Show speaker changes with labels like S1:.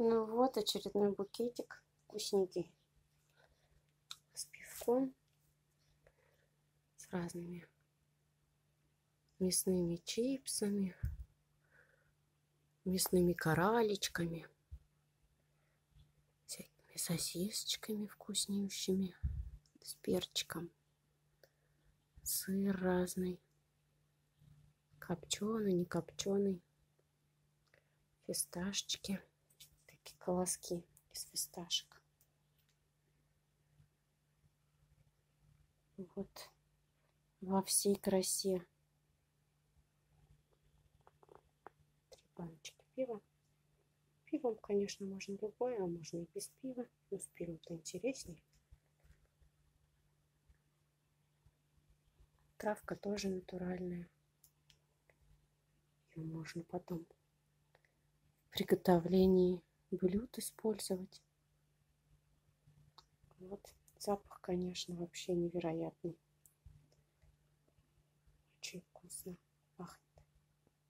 S1: Ну вот, очередной букетик вкусненький. С пивком. С разными мясными чипсами. Мясными коралечками. Всякими сосисочками вкуснющими. С перчиком. Сыр разный. Копченый, не копченый. Фисташечки колоски из фисташек. Вот во всей красе. Три баночки пива. Пивом, конечно, можно любое, а можно и без пива. Но с пивом-то интереснее. Травка тоже натуральная. Ее можно потом в приготовлении блюд использовать. Вот запах, конечно, вообще невероятный. Очень вкусно.